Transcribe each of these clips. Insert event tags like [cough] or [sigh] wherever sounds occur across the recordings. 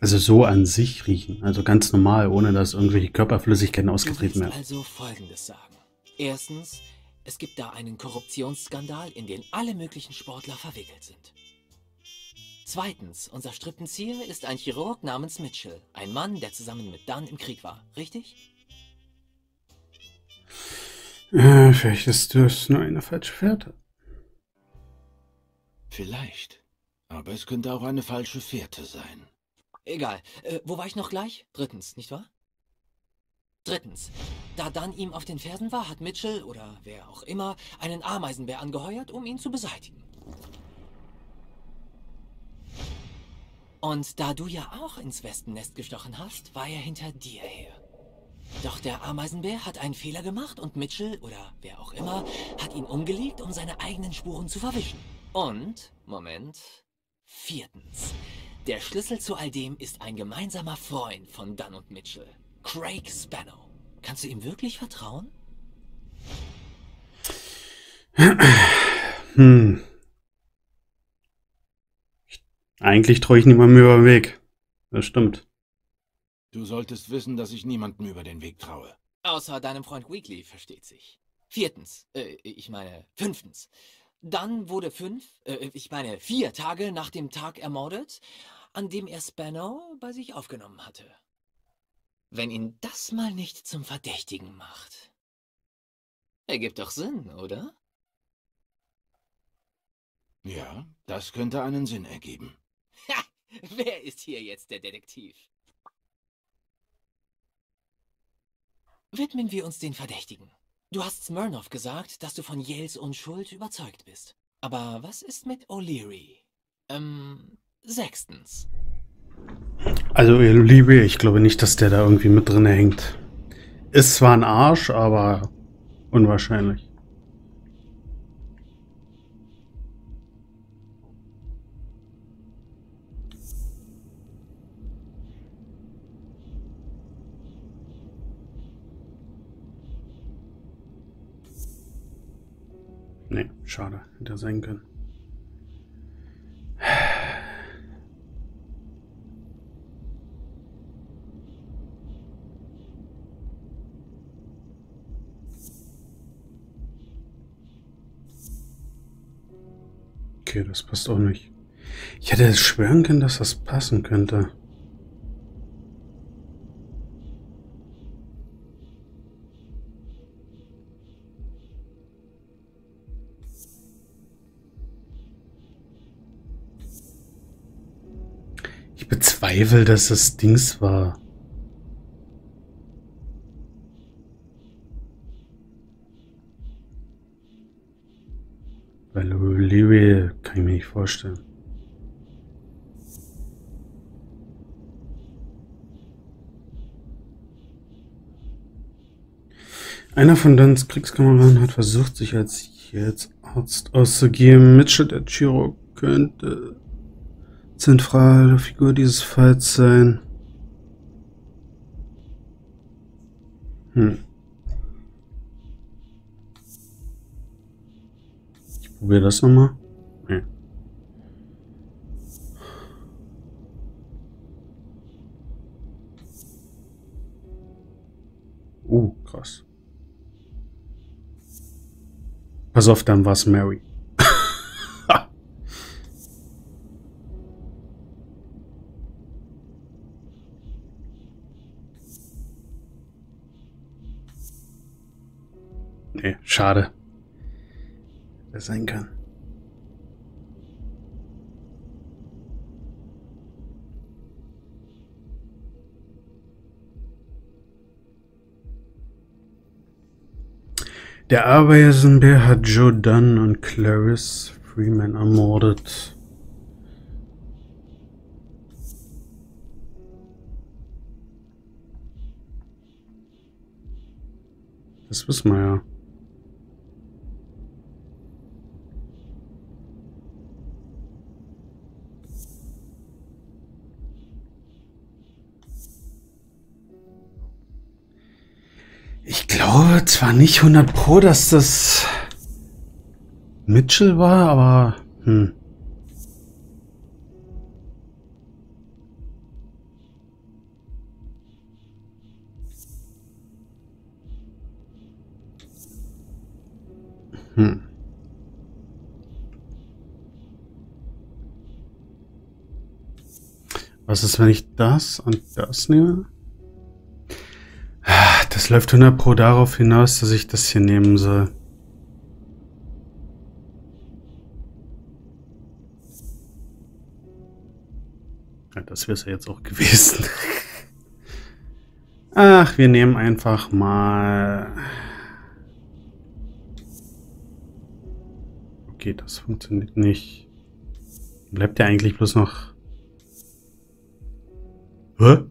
Also so an sich riechen, also ganz normal, ohne dass irgendwelche Körperflüssigkeiten ausgetreten werden. also Folgendes sagen. Erstens, es gibt da einen Korruptionsskandal, in den alle möglichen Sportler verwickelt sind. Zweitens, unser Strippenzieher ist ein Chirurg namens Mitchell. Ein Mann, der zusammen mit Dunn im Krieg war. Richtig? Äh, vielleicht ist das nur eine falsche Fährte. Vielleicht. Aber es könnte auch eine falsche Fährte sein. Egal. Äh, wo war ich noch gleich? Drittens, nicht wahr? Drittens. Da Dunn ihm auf den Fersen war, hat Mitchell oder wer auch immer einen Ameisenbär angeheuert, um ihn zu beseitigen. Und da du ja auch ins Wespennest gestochen hast, war er hinter dir her. Doch der Ameisenbär hat einen Fehler gemacht und Mitchell oder wer auch immer hat ihn umgelegt, um seine eigenen Spuren zu verwischen. Und, Moment, viertens. Der Schlüssel zu all dem ist ein gemeinsamer Freund von Dunn und Mitchell, Craig Spano. Kannst du ihm wirklich vertrauen? Hm. Eigentlich traue ich niemandem über den Weg. Das stimmt. Du solltest wissen, dass ich niemandem über den Weg traue. Außer deinem Freund Weekly, versteht sich. Viertens, äh, ich meine fünftens. Dann wurde fünf, äh, ich meine vier Tage nach dem Tag ermordet, an dem er Spano bei sich aufgenommen hatte. Wenn ihn das mal nicht zum Verdächtigen macht. Ergibt doch Sinn, oder? Ja, das könnte einen Sinn ergeben. Ha! Wer ist hier jetzt der Detektiv? Widmen wir uns den Verdächtigen. Du hast Smirnoff gesagt, dass du von Yales Unschuld überzeugt bist. Aber was ist mit O'Leary? Ähm, sechstens. Also, Liebe, ich glaube nicht, dass der da irgendwie mit drin hängt. Ist zwar ein Arsch, aber unwahrscheinlich. Schade. Hätte sein können. Okay, das passt auch nicht. Ich hätte es schwören können, dass das passen könnte. Bezweifle, dass das Dings war. Weil Olivia kann ich mir nicht vorstellen. Einer von Duns Kriegskameraden hat versucht, sich als jetzt Arzt auszugeben. Mitchell, der Chirurg, könnte zentrale Figur dieses Falls sein. Hm. Ich probiere das nochmal. Nee. Uh, krass. Pass auf, dann war's Mary. Nee, schade. Wer sein kann. Der Ameisenbär hat Joe Dunn und Clarice Freeman ermordet. Das wissen wir ja. Es war nicht 100 Pro, dass das Mitchell war, aber hm. Hm. Was ist, wenn ich das und das nehme? Das läuft 100 pro darauf hinaus, dass ich das hier nehmen soll. Ja, das wäre es ja jetzt auch gewesen. [laughs] Ach, wir nehmen einfach mal... Okay, das funktioniert nicht. Bleibt ja eigentlich bloß noch... Hä?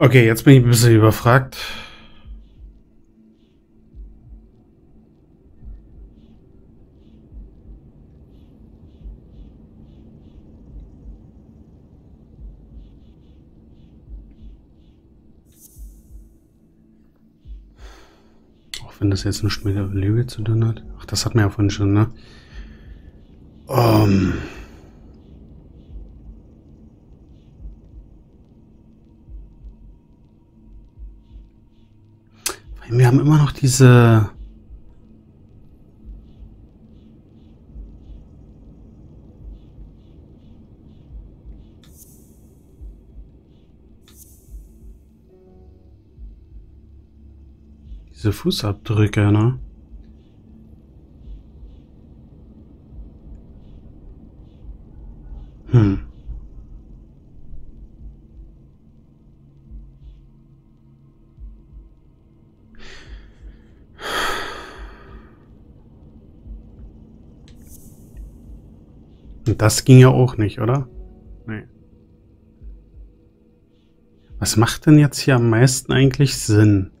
Okay, jetzt bin ich ein bisschen überfragt. Auch wenn das jetzt nicht mit der Lüge zu tun hat. Ach, das hat man ja vorhin schon, ne? Um. Wir haben immer noch diese... Diese Fußabdrücke, ne? Das ging ja auch nicht, oder? Nee. Was macht denn jetzt hier am meisten eigentlich Sinn?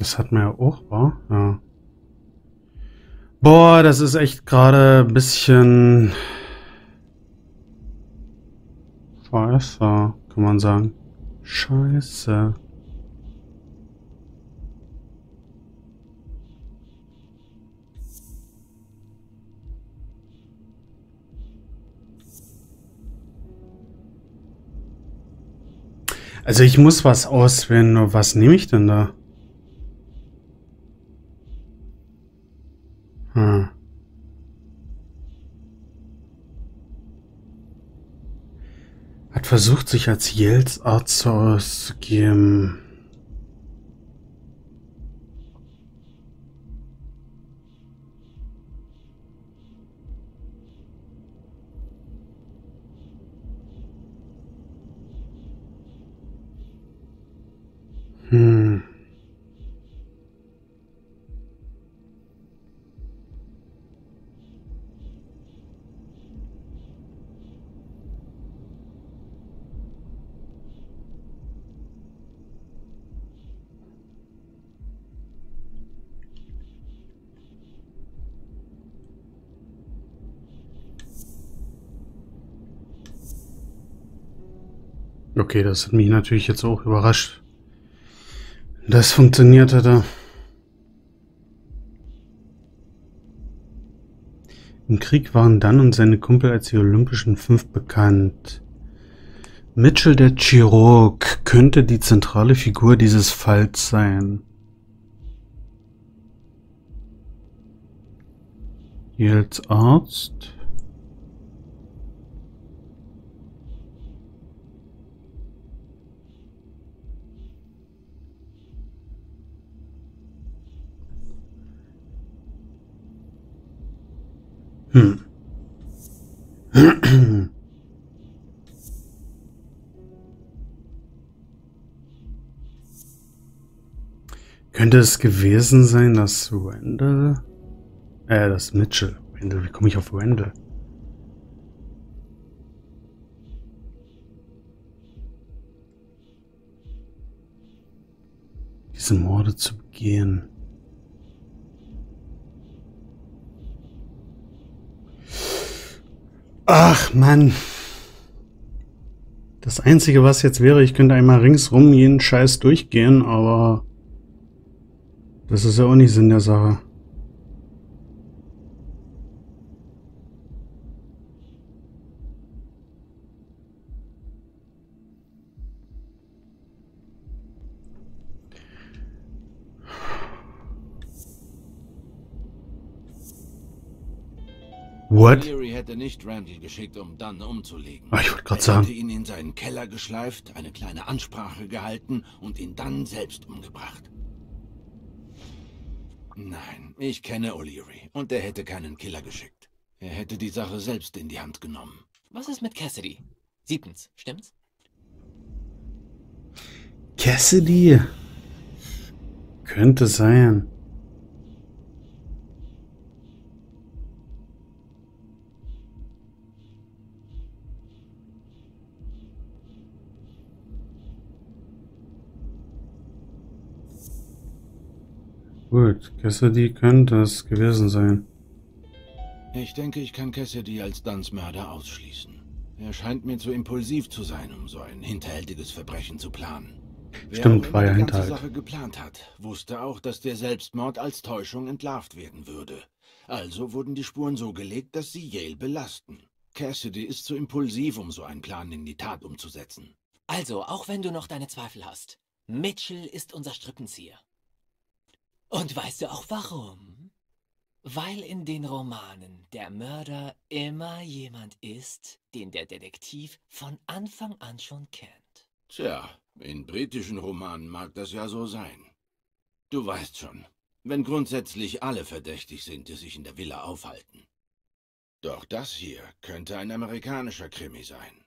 Das hat man ja auch, war? Ja. Boah, das ist echt gerade ein bisschen... Scheiße, kann man sagen. Scheiße. Also ich muss was auswählen, nur was nehme ich denn da? Versucht, sich als Yells Arzt auszugeben. Hm. Okay, das hat mich natürlich jetzt auch überrascht. Das funktioniert da. Im Krieg waren Dan und seine Kumpel als die Olympischen Fünf bekannt. Mitchell der Chirurg könnte die zentrale Figur dieses Falls sein. Hier als Arzt. Hm. Könnte es gewesen sein, dass Randall... Äh, das Mitchell. Randall, wie komme ich auf Randall? Diese Morde zu begehen. Ach, Mann. Das Einzige, was jetzt wäre, ich könnte einmal ringsrum jeden Scheiß durchgehen, aber das ist ja auch nicht Sinn der Sache. What? Hätte nicht Randall geschickt, um dann umzulegen. Ah, ich wollte gerade er sagen. hätte ihn in seinen Keller geschleift, eine kleine Ansprache gehalten und ihn dann selbst umgebracht. Nein, ich kenne O'Leary und er hätte keinen Killer geschickt. Er hätte die Sache selbst in die Hand genommen. Was ist mit Cassidy? Siebtens, stimmt's? Cassidy? Könnte sein. Gut, Cassidy könnte es gewesen sein. Ich denke, ich kann Cassidy als Duns Mörder ausschließen. Er scheint mir zu impulsiv zu sein, um so ein hinterhältiges Verbrechen zu planen. Stimmt, Wer war ja immer die ganze Hinterhalt. Sache geplant hat, wusste auch, dass der Selbstmord als Täuschung entlarvt werden würde. Also wurden die Spuren so gelegt, dass sie Yale belasten. Cassidy ist zu impulsiv, um so einen Plan in die Tat umzusetzen. Also, auch wenn du noch deine Zweifel hast, Mitchell ist unser Strippenzieher. Und weißt du auch warum? Weil in den Romanen der Mörder immer jemand ist, den der Detektiv von Anfang an schon kennt. Tja, in britischen Romanen mag das ja so sein. Du weißt schon, wenn grundsätzlich alle verdächtig sind, die sich in der Villa aufhalten. Doch das hier könnte ein amerikanischer Krimi sein,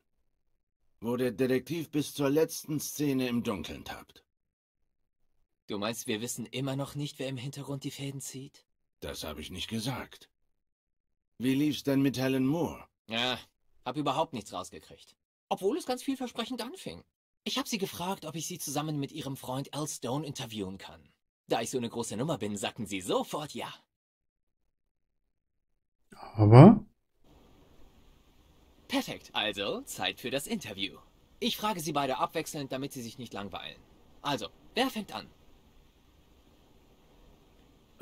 wo der Detektiv bis zur letzten Szene im Dunkeln tappt. Du meinst, wir wissen immer noch nicht, wer im Hintergrund die Fäden zieht? Das habe ich nicht gesagt. Wie lief's denn mit Helen Moore? Ja, hab überhaupt nichts rausgekriegt. Obwohl es ganz vielversprechend anfing. Ich habe sie gefragt, ob ich sie zusammen mit ihrem Freund Al Stone interviewen kann. Da ich so eine große Nummer bin, sagten sie sofort ja. Aber Perfekt, also Zeit für das Interview. Ich frage sie beide abwechselnd, damit sie sich nicht langweilen. Also, wer fängt an?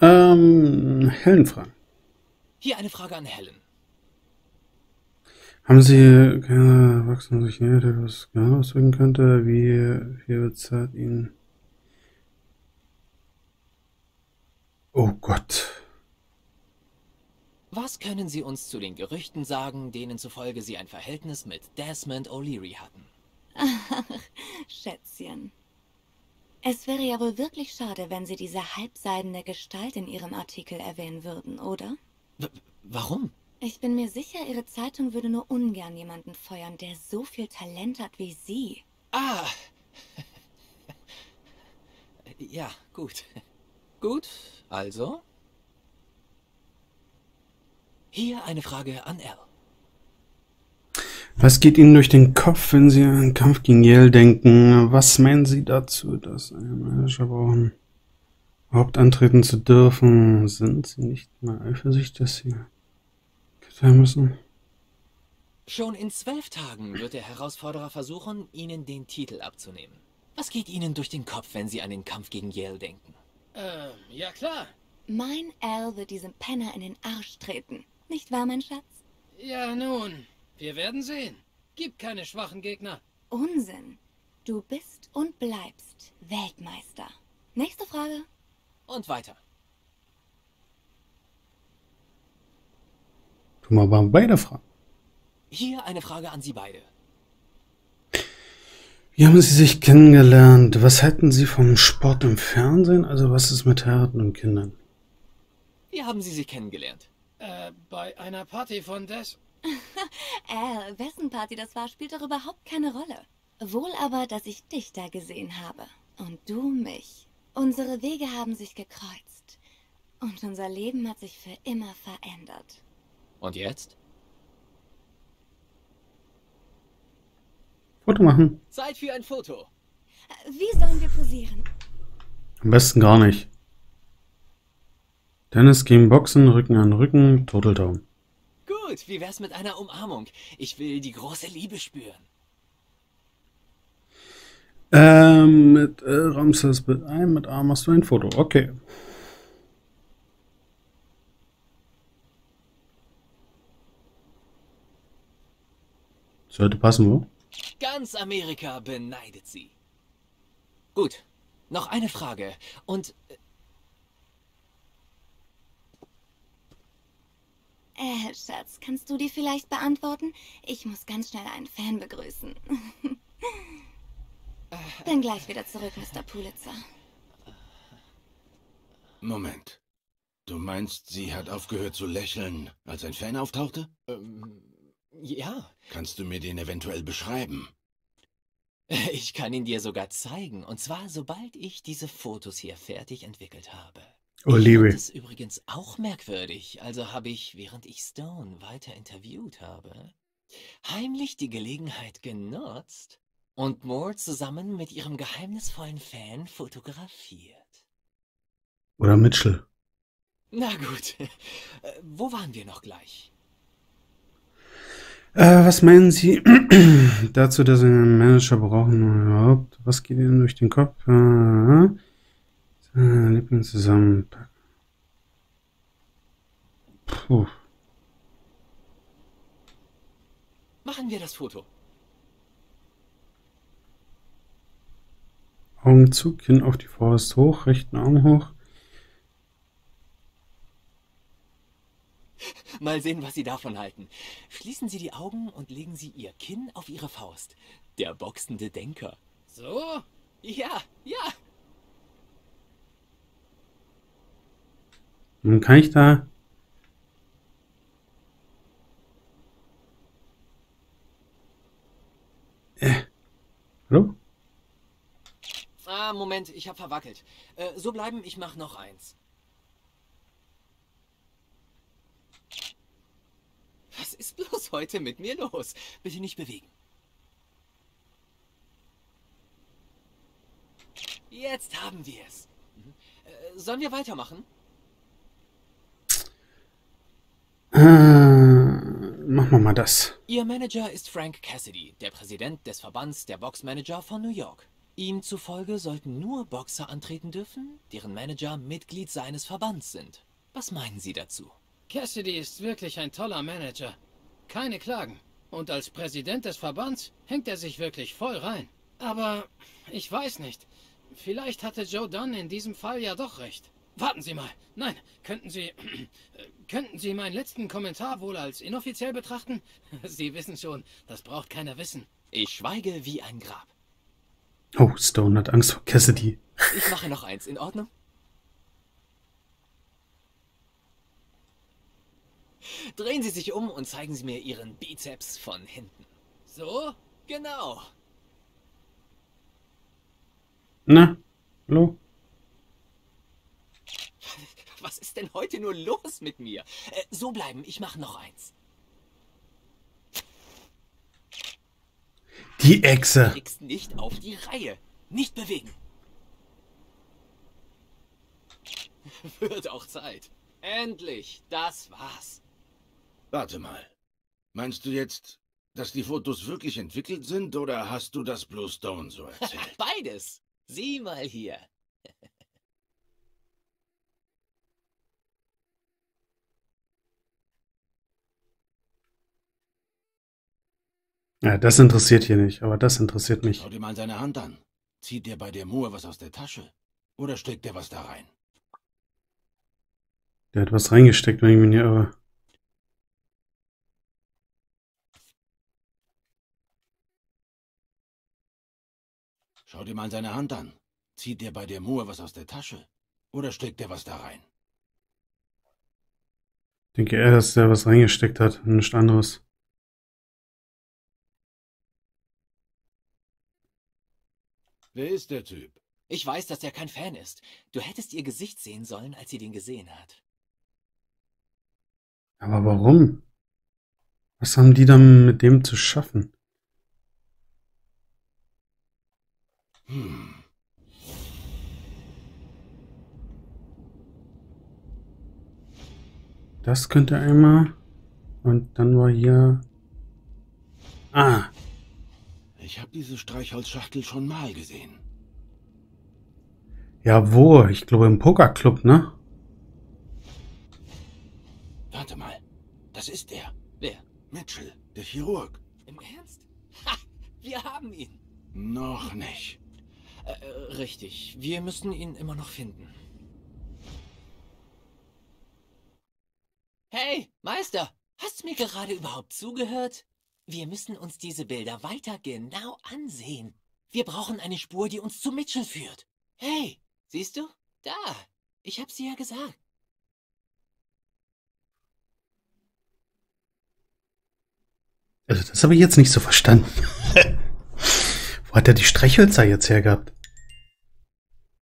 Ähm, Helen fragen. Hier eine Frage an Helen. Haben Sie keine Erwachsene sich näher, der was genau auswirken könnte? Wie viel Zeit Ihnen? Oh Gott. Was können Sie uns zu den Gerüchten sagen, denen zufolge Sie ein Verhältnis mit Desmond O'Leary hatten? Ach, Schätzchen. Es wäre ja wohl wirklich schade, wenn Sie diese halbseidene Gestalt in Ihrem Artikel erwähnen würden, oder? W warum? Ich bin mir sicher, Ihre Zeitung würde nur ungern jemanden feuern, der so viel Talent hat wie Sie. Ah. [laughs] ja, gut. Gut, also. Hier eine Frage an Al. Was geht Ihnen durch den Kopf, wenn Sie an einen Kampf gegen Yale denken? Was meinen Sie dazu, dass ein Manager brauchen, überhaupt antreten zu dürfen? Sind Sie nicht mal eifersüchtig, dass Sie geteilt müssen? Schon in zwölf Tagen wird der Herausforderer versuchen, Ihnen den Titel abzunehmen. Was geht Ihnen durch den Kopf, wenn Sie an den Kampf gegen Yale denken? Ähm, ja klar. Mein Al wird diesem Penner in den Arsch treten. Nicht wahr, mein Schatz? Ja nun, wir werden sehen. Gibt keine schwachen Gegner. Unsinn. Du bist und bleibst Weltmeister. Nächste Frage. Und weiter. Tu mal mal beide fragen. Hier eine Frage an Sie beide. Wie haben Sie sich kennengelernt? Was halten Sie vom Sport im Fernsehen? Also was ist mit Heiraten und Kindern? Wie haben Sie sich kennengelernt? Äh, bei einer Party von Des... Al, wessen Party das war, spielt doch überhaupt keine Rolle. Wohl aber, dass ich dich da gesehen habe. Und du mich. Unsere Wege haben sich gekreuzt. Und unser Leben hat sich für immer verändert. Und jetzt? Foto machen. Zeit für ein Foto. Wie sollen wir posieren? Am besten gar nicht. Dennis gegen Boxen, Rücken an Rücken, Turteltaum. Gut. Wie wär's mit einer Umarmung? Ich will die große Liebe spüren. Ähm, mit äh, Ramses Bild ein, mit Arm hast du ein Foto. Okay. Sollte passen, wo? Ganz Amerika beneidet sie. Gut, noch eine Frage. Und Äh, Schatz, kannst du die vielleicht beantworten? Ich muss ganz schnell einen Fan begrüßen. [laughs] Bin gleich wieder zurück, Mr. Pulitzer. Moment. Du meinst, sie hat aufgehört zu lächeln, als ein Fan auftauchte? ähm, ja, Kannst du mir den eventuell beschreiben? ich kann ihn dir sogar zeigen. Und zwar, sobald ich diese Fotos hier fertig entwickelt habe. Oh, Liebe. fand es übrigens auch merkwürdig. Also habe ich, während ich Stone weiter interviewt habe, heimlich die Gelegenheit genutzt und Moore zusammen mit ihrem geheimnisvollen Fan fotografiert. Oder Mitchell. Na gut, [laughs] Äh, wo waren wir noch gleich? Äh, was meinen Sie [clears throat] dazu, dass Sie einen Manager brauchen überhaupt? Was geht Ihnen durch den Kopf? Äh, äh, Liebling zusammenpacken. Puh. Machen wir das Foto. Augen zu, Kinn auf die Faust hoch, rechten Arm hoch. Mal sehen, was Sie davon halten. Schließen Sie die Augen und legen Sie Ihr Kinn auf Ihre Faust. Der boxende Denker. So? Ja, ja. Nun kann ich da. Äh. Hallo? Ah, Moment, ich hab verwackelt. Äh, so bleiben, ich mach noch eins. Was ist bloß heute mit mir los? Bitte nicht bewegen. Jetzt haben wir es. Mhm. Äh, sollen wir weitermachen? Äh, machen wir mal das. Ihr Manager ist Frank Cassidy, der Präsident des Verbands der Boxmanager von New York. Ihm zufolge sollten nur Boxer antreten dürfen, deren Manager Mitglied seines Verbands sind. Was meinen Sie dazu? Cassidy ist wirklich ein toller Manager. Keine Klagen. Und als Präsident des Verbands hängt er sich wirklich voll rein. Aber ich weiß nicht. Vielleicht hatte Joe Dunn in diesem Fall ja doch recht. Warten Sie mal. Nein, könnten Sie. [clears throat] äh, könnten Sie meinen letzten Kommentar wohl als inoffiziell betrachten? [laughs] Sie wissen schon, das braucht keiner wissen. Ich schweige wie ein Grab. Oh, Stone hat Angst vor Cassidy. Ich mache noch eins, in Ordnung? Drehen Sie sich um und zeigen Sie mir Ihren Bizeps von hinten. So? Genau. Na? Hallo? Was ist denn heute nur los mit mir? Äh, so bleiben, ich mache noch eins. Die Echse. Kriegst nicht auf die Reihe. Nicht bewegen. [laughs] Wird auch Zeit. Endlich, das war's. Warte mal. Meinst du jetzt, dass die Fotos wirklich entwickelt sind oder hast du das bloß Stone so erzählt? [laughs] Beides. Sieh mal hier. Ja, das interessiert hier nicht, aber das interessiert mich. Schau dir mal seine Hand an. Zieht der bei der Moor was aus der Tasche? Oder steckt er was da rein? Der hat was reingesteckt, wenn ich mich nicht irre. Schau dir mal seine Hand an. Zieht der bei der Moor was aus der Tasche? Oder steckt er was da rein? Ich denke eher, dass der was reingesteckt hat, und nichts anderes. Wer ist der Typ? Ich weiß, dass er kein Fan ist. Du hättest ihr Gesicht sehen sollen, als sie den gesehen hat. Aber warum? Was haben die dann mit dem zu schaffen? Hm. Das könnte einmal. Und dann war hier... Ah, Ich habe diese Streichholzschachtel schon mal gesehen. ja wo? Ich glaube im Pokerclub, ne? Warte mal, das ist er. Wer? Mitchell, der Chirurg. Im Ernst? Ha! Wir haben ihn. Noch nicht. Äh, äh, richtig. Wir müssen ihn immer noch finden. Hey, Meister! Hast du mir gerade überhaupt zugehört? Wir müssen uns diese Bilder weiter genau ansehen. Wir brauchen eine Spur, die uns zu Mitchell führt. Hey, siehst du? Da. Ich hab sie ja gesagt. Also das habe ich jetzt nicht so verstanden. [laughs] Wo hat er die Streichhölzer jetzt hergehabt?